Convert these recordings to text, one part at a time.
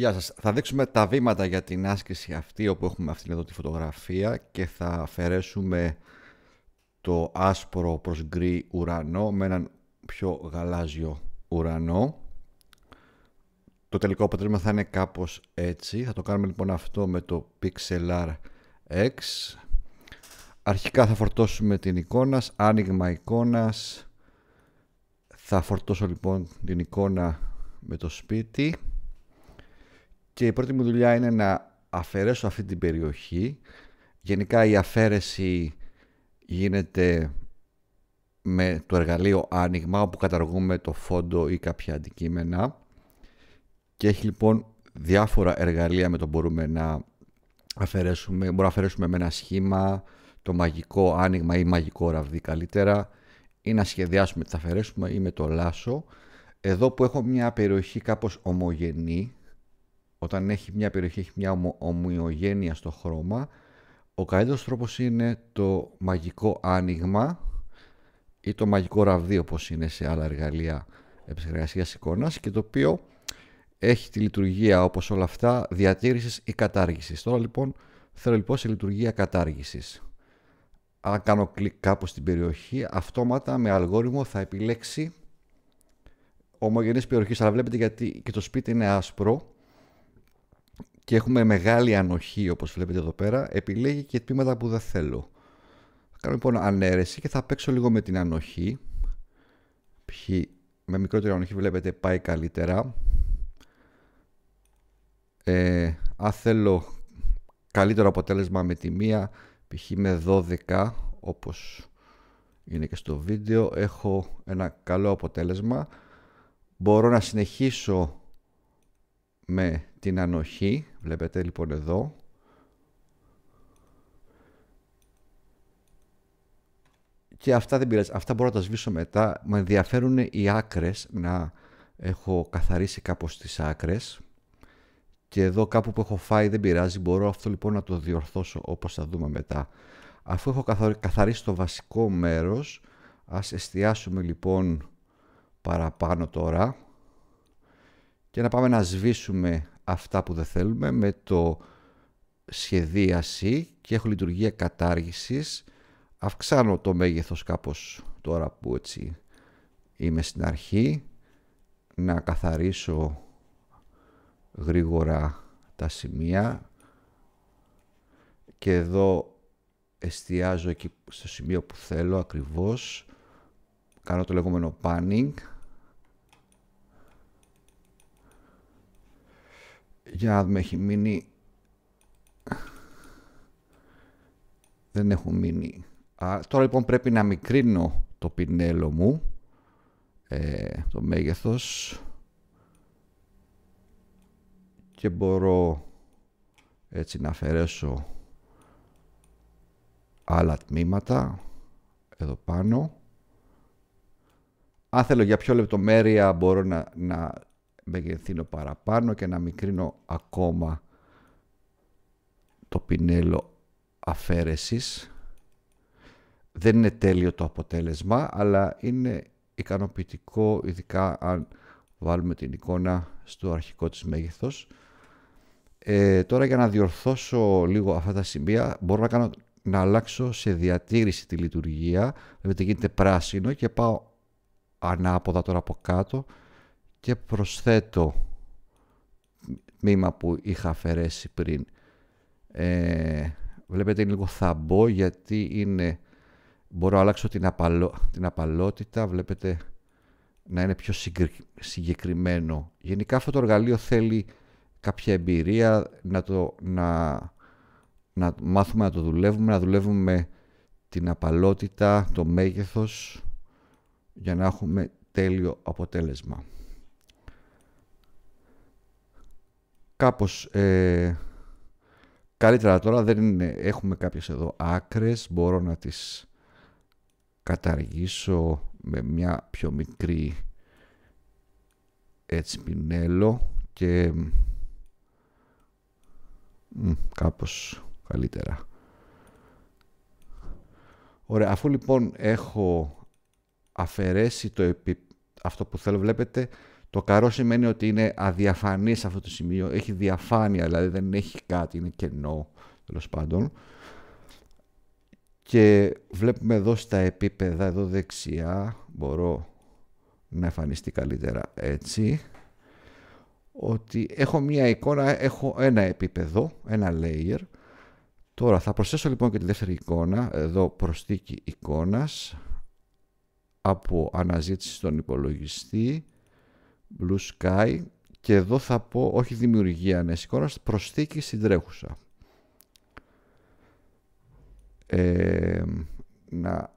Γεια σας. Θα δείξουμε τα βήματα για την άσκηση αυτή όπου έχουμε αυτήν εδώ τη φωτογραφία και θα αφαιρέσουμε το άσπρο προς γκρι ουρανό με έναν πιο γαλάζιο ουρανό. Το τελικό αποτέλεσμα θα είναι κάπως έτσι. Θα το κάνουμε λοιπόν αυτό με το Pixelar X. Αρχικά θα φορτώσουμε την εικόνα, άνοιγμα εικόνας. Θα φορτώσω λοιπόν την εικόνα με το σπίτι και η πρώτη μου δουλειά είναι να αφαιρέσω αυτή την περιοχή. Γενικά η αφαίρεση γίνεται με το εργαλείο άνοιγμα όπου καταργούμε το φόντο ή κάποια αντικείμενα και έχει λοιπόν διάφορα εργαλεία με το μπορούμε να αφαιρέσουμε. Μπορούμε να αφαιρέσουμε με ένα σχήμα, το μαγικό άνοιγμα ή μαγικό ραβδί καλύτερα ή να σχεδιάσουμε τι θα αφαιρέσουμε ή με το λάσο. Εδώ που έχω μια περιοχή κάπως ομογενή, όταν έχει μια περιοχή έχει μια ομοιογένεια στο χρώμα, ο καλύτερος τρόπος είναι το μαγικό άνοιγμα ή το μαγικό ραβδί όπως είναι σε άλλα εργαλεία επεξεργασίας εικόνας και το οποίο έχει τη λειτουργία όπως όλα αυτά διατήρησης ή κατάργησης. Τώρα λοιπόν θέλω λοιπόν σε λειτουργία κατάργησης. Αν κάνω κλικ κάπου στην περιοχή, αυτόματα με αλγόριθμο θα επιλέξει ομογενείς περιοχής. Αλλά βλέπετε γιατί και το σπίτι είναι άσπρο και έχουμε μεγάλη ανοχή όπως βλέπετε εδώ πέρα, επιλέγει και τμήματα που δεν θέλω. Θα κάνω λοιπόν ανέρεση και θα παίξω λίγο με την ανοχή. Π.χ. με μικρότερη ανοχή βλέπετε πάει καλύτερα. Ε, αν θέλω καλύτερο αποτέλεσμα με τη μία, π.χ. με 12 όπως είναι και στο βίντεο, έχω ένα καλό αποτέλεσμα. Μπορώ να συνεχίσω με την ανοχή, βλέπετε λοιπόν εδώ. Και αυτά δεν πειράζει, αυτά μπορώ να τα σβήσω μετά. Με ενδιαφέρουν οι άκρες, να έχω καθαρίσει κάπως τις άκρες. Και εδώ κάπου που έχω φάει δεν πειράζει, μπορώ αυτό λοιπόν να το διορθώσω όπως θα δούμε μετά. Αφού έχω καθαρίσει το βασικό μέρος, ας εστιάσουμε λοιπόν παραπάνω τώρα και να πάμε να σβήσουμε αυτά που δεν θέλουμε με το σχεδίαση και έχω λειτουργία κατάργησης. Αυξάνω το μέγεθος κάπως τώρα που έτσι είμαι στην αρχή να καθαρίσω γρήγορα τα σημεία. Και εδώ εστιάζω εκεί στο σημείο που θέλω ακριβώς. Κάνω το λεγόμενο panning Για να δούμε, έχει μείνει... Δεν έχουν μείνει. Α, τώρα λοιπόν πρέπει να μικρύνω το πινέλο μου, ε, το μέγεθος και μπορώ έτσι να αφαιρέσω άλλα τμήματα εδώ πάνω. Αν θέλω για πιο λεπτομέρεια μπορώ να, να μεγεθύνω παραπάνω και να μικρύνω ακόμα το πινέλο αφαίρεσης. Δεν είναι τέλειο το αποτέλεσμα, αλλά είναι ικανοποιητικό, ειδικά αν βάλουμε την εικόνα στο αρχικό της μέγεθος. Ε, τώρα για να διορθώσω λίγο αυτά τα σημεία, μπορώ να, κάνω, να αλλάξω σε διατήρηση τη λειτουργία. Βλέπετε γίνεται πράσινο και πάω ανάποδα τώρα από κάτω και προσθέτω μήμα που είχα αφαιρέσει πριν. Ε, βλέπετε είναι λίγο θαμπό γιατί είναι, μπορώ να αλλάξω την, απαλό, την απαλότητα, βλέπετε να είναι πιο συγκεκριμένο. Γενικά αυτό το εργαλείο θέλει κάποια εμπειρία, να, το, να, να μάθουμε να το δουλεύουμε, να δουλεύουμε την απαλότητα, το μέγεθος για να έχουμε τέλειο αποτέλεσμα. Κάπως ε, καλύτερα τώρα δεν είναι, έχουμε κάποιες εδώ άκρες μπορώ να τις καταργήσω με μια πιο μικρή έτσι πινέλο και μ, κάπως καλύτερα. Ωραία, αφού λοιπόν έχω αφαιρέσει το επί... αυτό που θέλω βλέπετε Το καρό σημαίνει ότι είναι αδιαφανή σε αυτό το σημείο, έχει διαφάνεια, δηλαδή δεν έχει κάτι, είναι κενό τέλος πάντων. Και βλέπουμε εδώ στα επίπεδα, εδώ δεξιά, μπορώ να εμφανιστεί καλύτερα έτσι, ότι έχω μία εικόνα, έχω ένα επίπεδο, ένα layer. Τώρα θα προσθέσω λοιπόν και τη δεύτερη εικόνα, εδώ προσθήκη εικόνας, από αναζήτηση στον υπολογιστή, Blue Sky και εδώ θα πω όχι δημιουργία νέας εικόνας, προσθήκη στην τρέχουσα. Ε, να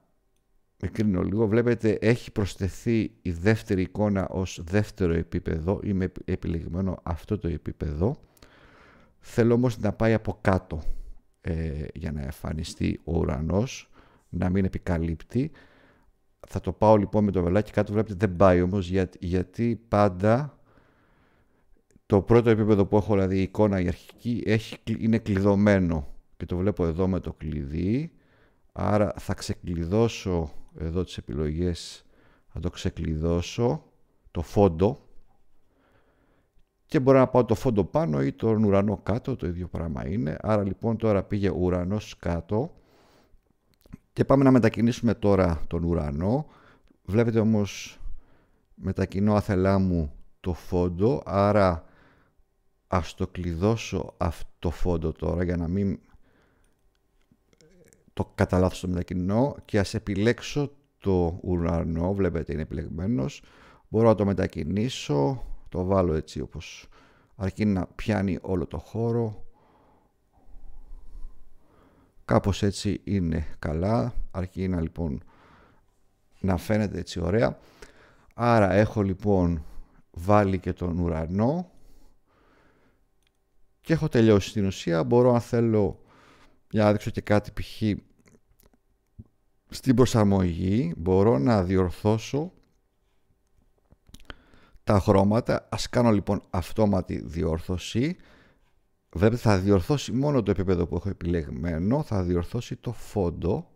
κρίνω λίγο, βλέπετε έχει προσθεθεί η δεύτερη εικόνα ως δεύτερο επίπεδο, είμαι επιλεγμένο αυτό το επίπεδο. Θέλω όμως να πάει από κάτω ε, για να εμφανιστεί ο ουρανός, να μην επικαλύπτει. Θα το πάω λοιπόν με το βελάκι κάτω, βλέπετε δεν πάει όμως γιατί πάντα το πρώτο επίπεδο που έχω, δηλαδή η εικόνα η αρχική, έχει, είναι κλειδωμένο και το βλέπω εδώ με το κλειδί. Άρα θα ξεκλειδώσω εδώ τις επιλογές, θα το ξεκλειδώσω, το φόντο και μπορώ να πάω το φόντο πάνω ή τον ουρανό κάτω, το ίδιο πράγμα είναι. Άρα λοιπόν τώρα πήγε ουρανός κάτω και πάμε να μετακινήσουμε τώρα τον ουρανό. Βλέπετε όμως μετακινώ άθελά μου το φόντο, άρα ας το κλειδώσω αυτό το φόντο τώρα για να μην το κατά λάθος το μετακινώ και ας επιλέξω το ουρανό, βλέπετε είναι επιλεγμένος. Μπορώ να το μετακινήσω, το βάλω έτσι όπως αρκεί να πιάνει όλο το χώρο Κάπως έτσι είναι καλά, αρκεί να λοιπόν να φαίνεται έτσι ωραία. Άρα έχω λοιπόν βάλει και τον ουρανό και έχω τελειώσει στην ουσία. Μπορώ αν θέλω για να δείξω και κάτι π.χ. στην προσαρμογή μπορώ να διορθώσω τα χρώματα. Ας κάνω λοιπόν αυτόματη διόρθωση Βλέπετε θα διορθώσει μόνο το επίπεδο που έχω επιλεγμένο, θα διορθώσει το φόντο.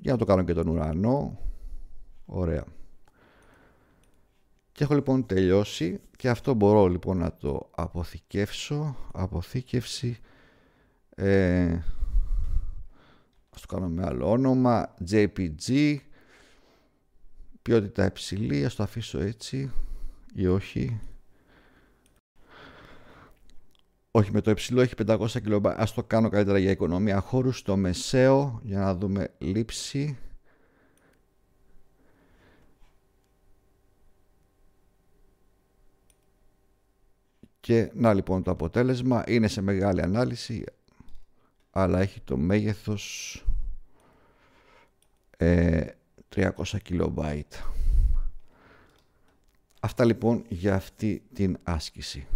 Για να το κάνω και τον ουρανό. Ωραία. Και έχω λοιπόν τελειώσει και αυτό μπορώ λοιπόν να το αποθηκεύσω. Αποθήκευση. Ε, ας το κάνω με άλλο όνομα. JPG. Ποιότητα υψηλή. Ας το αφήσω έτσι ή όχι. Όχι, με το υψηλό έχει 500 KB. Ας το κάνω καλύτερα για οικονομία χώρου. Στο μεσαίο, για να δούμε λήψη. Και να λοιπόν το αποτέλεσμα είναι σε μεγάλη ανάλυση αλλά έχει το μέγεθος ε, 300 KB. Αυτά λοιπόν για αυτή την άσκηση.